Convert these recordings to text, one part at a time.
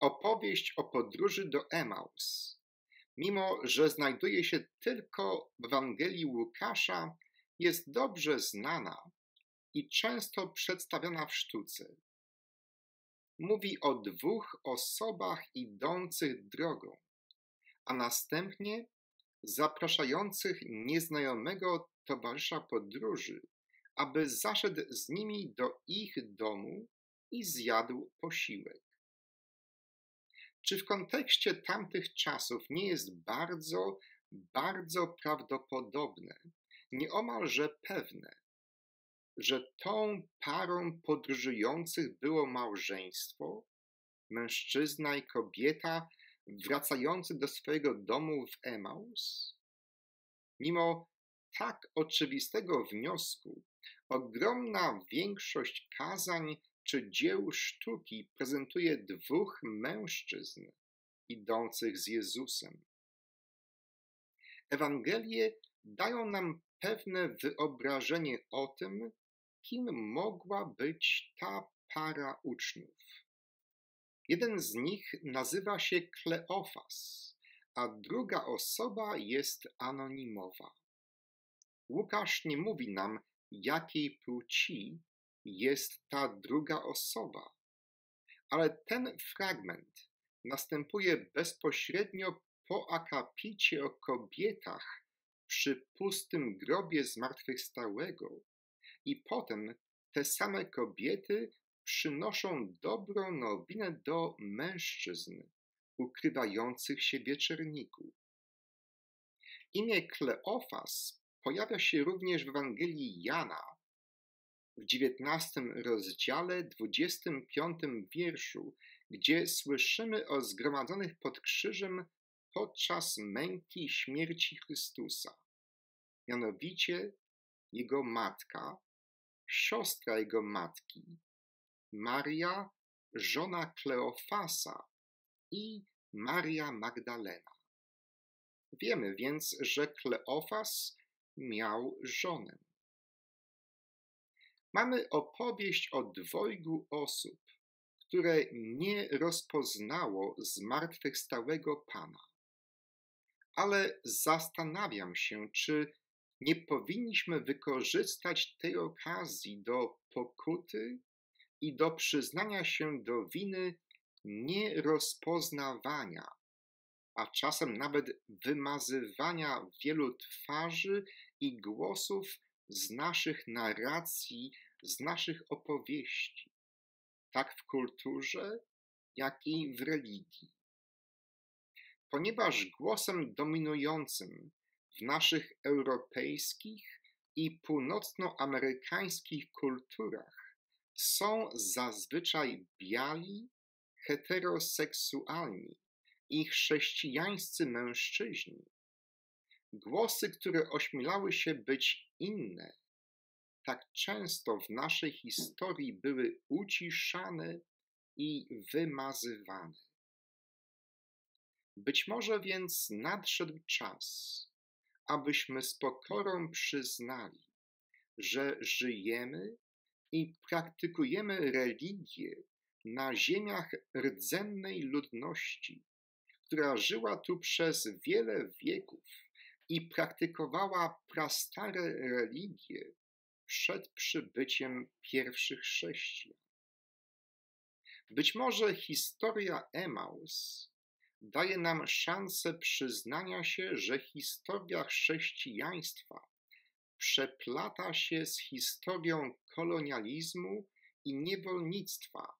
opowieść o podróży do Emaus, mimo że znajduje się tylko w Ewangelii Łukasza, jest dobrze znana i często przedstawiona w sztuce. Mówi o dwóch osobach idących drogą, a następnie zapraszających nieznajomego towarzysza podróży, aby zaszedł z nimi do ich domu i zjadł posiłek. Czy w kontekście tamtych czasów nie jest bardzo, bardzo prawdopodobne, nieomalże pewne, że tą parą podróżujących było małżeństwo, mężczyzna i kobieta wracający do swojego domu w Emaus? Mimo tak oczywistego wniosku, ogromna większość kazań czy dzieł sztuki prezentuje dwóch mężczyzn idących z Jezusem. Ewangelie dają nam pewne wyobrażenie o tym, kim mogła być ta para uczniów. Jeden z nich nazywa się Kleofas, a druga osoba jest anonimowa. Łukasz nie mówi nam, jakiej płci jest ta druga osoba, ale ten fragment następuje bezpośrednio po akapicie o kobietach przy pustym grobie zmartwychwstałego i potem te same kobiety przynoszą dobrą nowinę do mężczyzn ukrywających się wieczerników. Imię Kleofas pojawia się również w Ewangelii Jana w dziewiętnastym rozdziale, dwudziestym piątym wierszu, gdzie słyszymy o zgromadzonych pod krzyżem podczas męki śmierci Chrystusa. Mianowicie jego matka, siostra jego matki, Maria, żona Kleofasa i Maria Magdalena. Wiemy więc, że Kleofas miał żonę. Mamy opowieść o dwojgu osób, które nie rozpoznało zmartwychwstałego Pana. Ale zastanawiam się, czy nie powinniśmy wykorzystać tej okazji do pokuty i do przyznania się do winy nierozpoznawania, a czasem nawet wymazywania wielu twarzy i głosów z naszych narracji, z naszych opowieści, tak w kulturze, jak i w religii. Ponieważ głosem dominującym w naszych europejskich i północnoamerykańskich kulturach są zazwyczaj biali, heteroseksualni i chrześcijańscy mężczyźni. Głosy, które ośmielały się być inne, tak często w naszej historii były uciszane i wymazywane. Być może więc nadszedł czas, abyśmy z pokorą przyznali, że żyjemy i praktykujemy religię na ziemiach rdzennej ludności, która żyła tu przez wiele wieków i praktykowała prastare religie przed przybyciem pierwszych chrześcijan. Być może historia Emaus daje nam szansę przyznania się, że historia chrześcijaństwa przeplata się z historią kolonializmu i niewolnictwa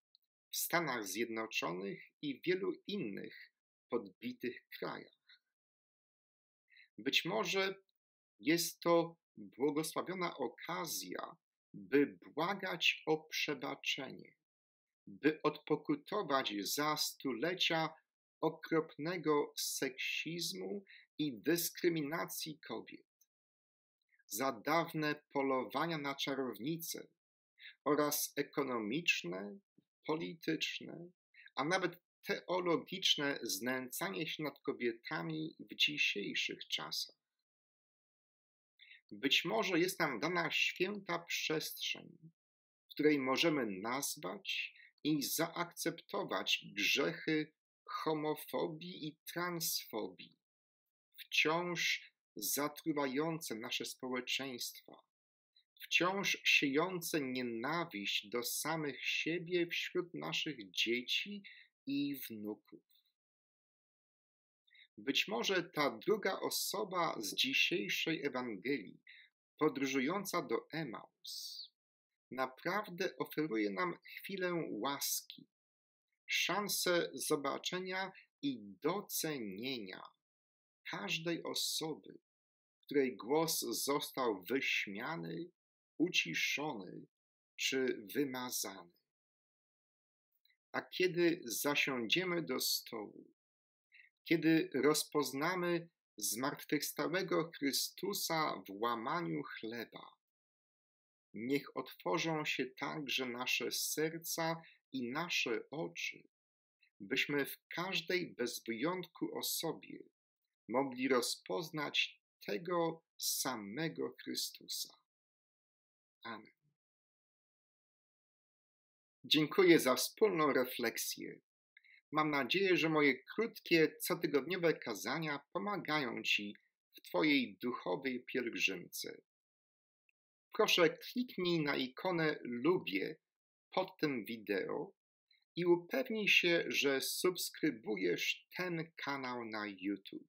w Stanach Zjednoczonych i wielu innych podbitych krajach. Być może jest to błogosławiona okazja, by błagać o przebaczenie, by odpokutować za stulecia okropnego seksizmu i dyskryminacji kobiet, za dawne polowania na czarownice oraz ekonomiczne, polityczne, a nawet teologiczne znęcanie się nad kobietami w dzisiejszych czasach. Być może jest nam dana święta przestrzeń, w której możemy nazwać i zaakceptować grzechy homofobii i transfobii, wciąż zatruwające nasze społeczeństwa, wciąż siejące nienawiść do samych siebie wśród naszych dzieci i wnuków. Być może ta druga osoba z dzisiejszej Ewangelii, podróżująca do Emaus, naprawdę oferuje nam chwilę łaski, szansę zobaczenia i docenienia każdej osoby, której głos został wyśmiany, uciszony czy wymazany. A kiedy zasiądziemy do stołu, kiedy rozpoznamy zmartwychwstałego Chrystusa w łamaniu chleba, niech otworzą się także nasze serca i nasze oczy, byśmy w każdej bez wyjątku osobie mogli rozpoznać tego samego Chrystusa. Amen. Dziękuję za wspólną refleksję. Mam nadzieję, że moje krótkie, cotygodniowe kazania pomagają Ci w Twojej duchowej pielgrzymce proszę kliknij na ikonę lubię pod tym wideo i upewnij się, że subskrybujesz ten kanał na YouTube.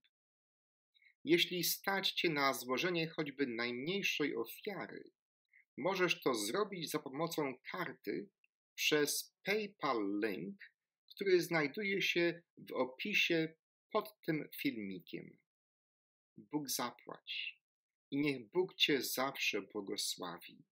Jeśli stać Cię na złożenie choćby najmniejszej ofiary, możesz to zrobić za pomocą karty przez PayPal link, który znajduje się w opisie pod tym filmikiem. Bóg zapłać i niech Bóg Cię zawsze błogosławi.